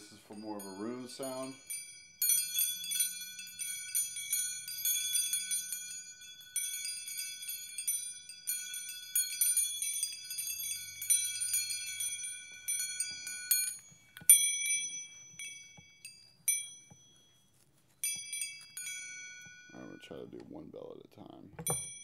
This is for more of a rune sound. I'm going to try to do one bell at a time.